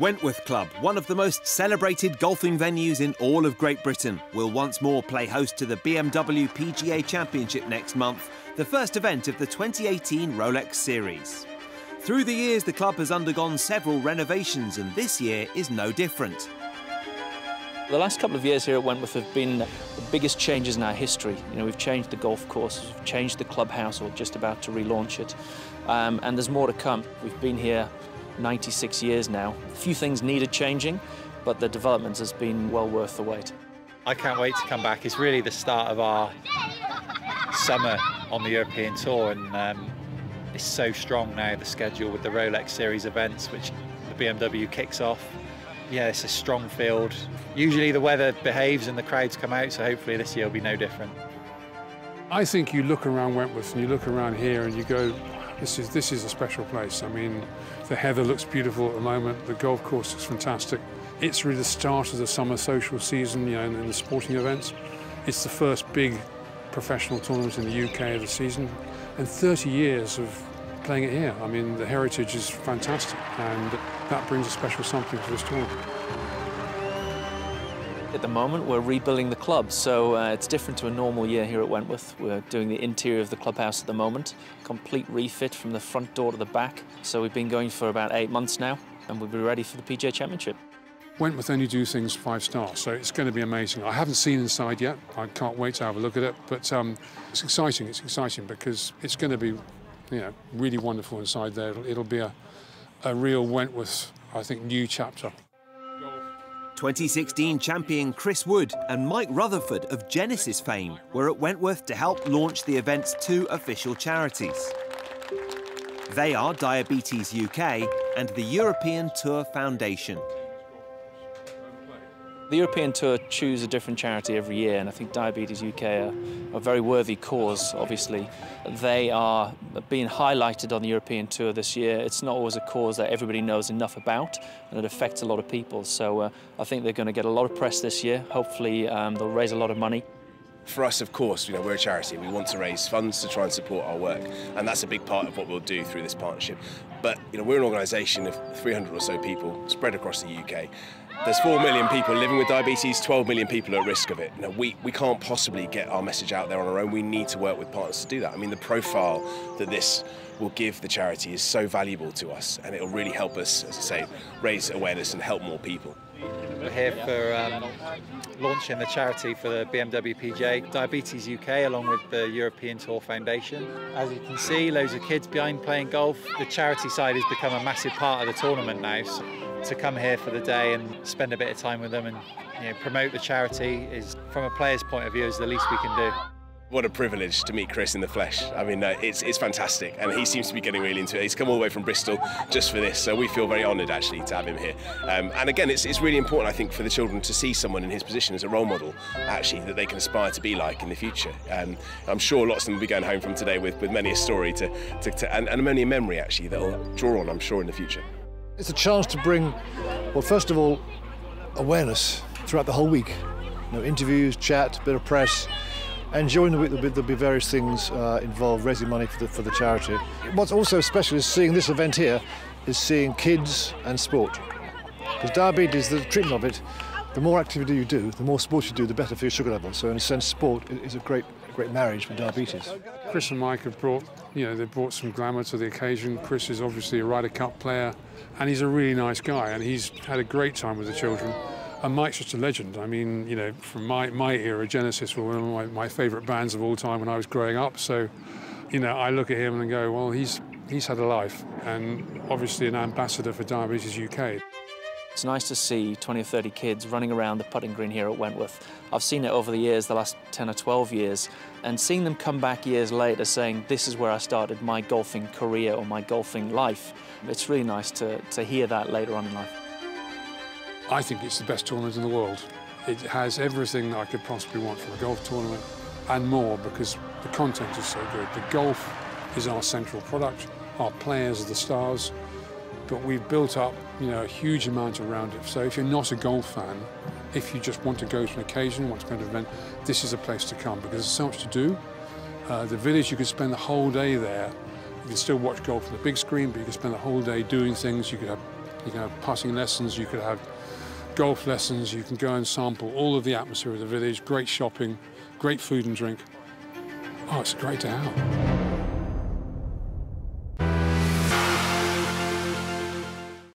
Wentworth Club, one of the most celebrated golfing venues in all of Great Britain, will once more play host to the BMW PGA Championship next month, the first event of the 2018 Rolex Series. Through the years, the club has undergone several renovations, and this year is no different. The last couple of years here at Wentworth have been the biggest changes in our history. You know, we've changed the golf course, we've changed the clubhouse, or just about to relaunch it, um, and there's more to come. We've been here 96 years now. A few things needed changing, but the development has been well worth the wait. I can't wait to come back. It's really the start of our summer on the European Tour, and um, it's so strong now, the schedule with the Rolex Series events, which the BMW kicks off yeah, it's a strong field. Usually the weather behaves and the crowds come out, so hopefully this year will be no different. I think you look around Wentworth and you look around here and you go, this is, this is a special place. I mean, the heather looks beautiful at the moment, the golf course is fantastic. It's really the start of the summer social season, you know, in the sporting events. It's the first big professional tournament in the UK of the season, and 30 years of playing it here. I mean, the heritage is fantastic, and that brings a special something to this tournament. At the moment, we're rebuilding the club, so uh, it's different to a normal year here at Wentworth. We're doing the interior of the clubhouse at the moment, complete refit from the front door to the back. So we've been going for about eight months now, and we'll be ready for the PGA Championship. Wentworth only do things five stars, so it's going to be amazing. I haven't seen inside yet. I can't wait to have a look at it, but um, it's exciting. It's exciting because it's going to be you know, really wonderful inside there. It'll, it'll be a, a real Wentworth, I think, new chapter. 2016 champion Chris Wood and Mike Rutherford of Genesis fame were at Wentworth to help launch the event's two official charities. They are Diabetes UK and the European Tour Foundation. The European Tour choose a different charity every year, and I think Diabetes UK are a very worthy cause, obviously. They are being highlighted on the European Tour this year. It's not always a cause that everybody knows enough about, and it affects a lot of people. So uh, I think they're going to get a lot of press this year. Hopefully um, they'll raise a lot of money. For us, of course, you know, we're a charity. We want to raise funds to try and support our work, and that's a big part of what we'll do through this partnership. But you know, we're an organisation of 300 or so people spread across the UK, there's 4 million people living with diabetes, 12 million people at risk of it. Know, we, we can't possibly get our message out there on our own. We need to work with partners to do that. I mean, the profile that this will give the charity is so valuable to us, and it'll really help us, as I say, raise awareness and help more people. We're here for um, launching the charity for the BMW PGA Diabetes UK along with the European Tour Foundation. As you can see, loads of kids behind playing golf. The charity side has become a massive part of the tournament now. So to come here for the day and spend a bit of time with them and you know, promote the charity is, from a player's point of view, is the least we can do. What a privilege to meet Chris in the flesh. I mean, uh, it's, it's fantastic, and he seems to be getting really into it. He's come all the way from Bristol just for this, so we feel very honoured actually to have him here. Um, and again, it's, it's really important, I think, for the children to see someone in his position as a role model, actually, that they can aspire to be like in the future. Um, I'm sure lots of them will be going home from today with, with many a story to, to, to and, and many a memory actually that will draw on, I'm sure, in the future. It's a chance to bring, well, first of all, awareness throughout the whole week. You know, interviews, chat, bit of press. And during the week, there'll be, there'll be various things uh, involved, raising money for the, for the charity. What's also special is seeing this event here, is seeing kids and sport. Because diabetes, is the treatment of it, the more activity you do, the more sport you do, the better for your sugar level. So in a sense, sport is a great, great marriage for diabetes. Chris and Mike have brought, you know, they've brought some glamour to the occasion. Chris is obviously a Ryder Cup player, and he's a really nice guy, and he's had a great time with the children. And Mike's just a legend. I mean, you know, from my, my era, Genesis were one of my, my favourite bands of all time when I was growing up. So, you know, I look at him and go, well, he's, he's had a life, and obviously an ambassador for Diabetes UK. It's nice to see 20 or 30 kids running around the putting green here at Wentworth. I've seen it over the years, the last 10 or 12 years, and seeing them come back years later saying, this is where I started my golfing career or my golfing life. It's really nice to, to hear that later on in life. I think it's the best tournament in the world. It has everything that I could possibly want from a golf tournament and more because the content is so good. The golf is our central product, our players are the stars, but we've built up you know, a huge amount around it. So if you're not a golf fan, if you just want to go to an occasion, want to go to an event, this is a place to come because there's so much to do. Uh, the village, you could spend the whole day there. You can still watch golf on the big screen, but you can spend the whole day doing things. You could have You can have putting lessons, you could have golf lessons, you can go and sample all of the atmosphere of the village, great shopping, great food and drink. Oh, it's great to out.